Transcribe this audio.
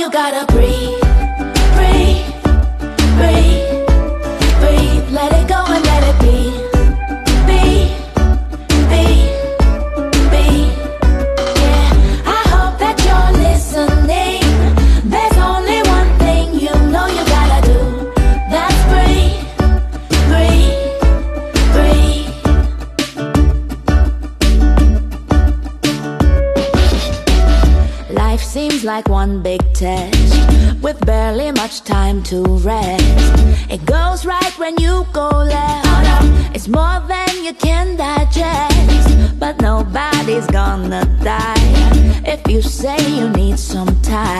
you gotta breathe, seems like one big test with barely much time to rest. It goes right when you go left. It's more than you can digest, but nobody's gonna die if you say you need some time.